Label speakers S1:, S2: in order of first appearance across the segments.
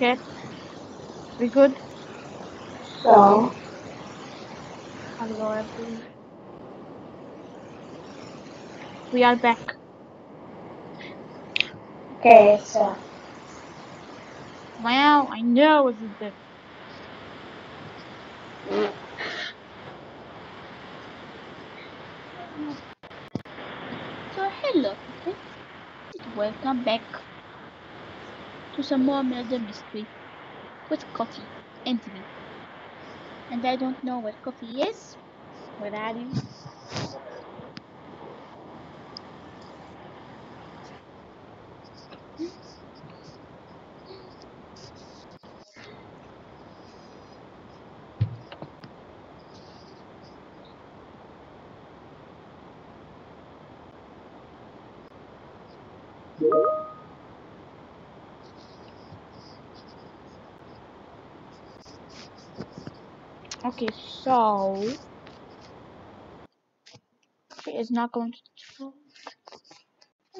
S1: Okay. We good?
S2: So,
S1: Hello everyone. We are back.
S2: okay, so,
S1: Wow, I know it's the So hello people. Welcome back to some more murder mystery with coffee and me. And I don't know what coffee is. What are you? Hmm? Okay, so she is not going to.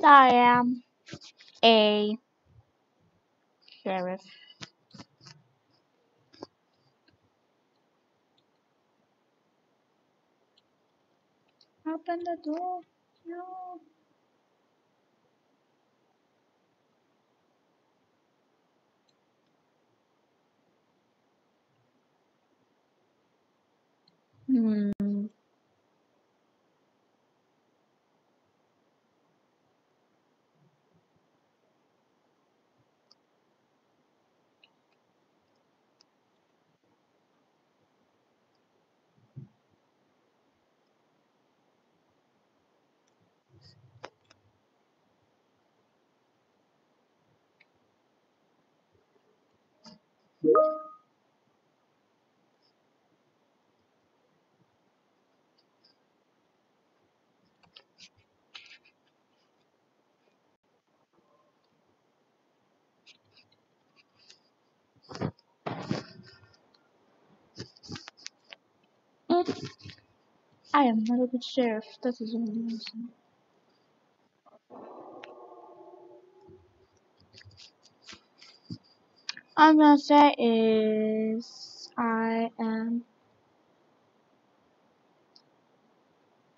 S1: I am a sheriff. Open the door. No. Mm. I am not a good sheriff. That is I'm saying. I'm gonna say is I am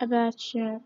S1: a bad sheriff.